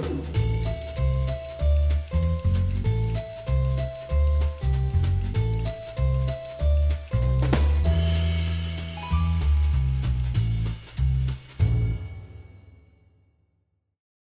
え?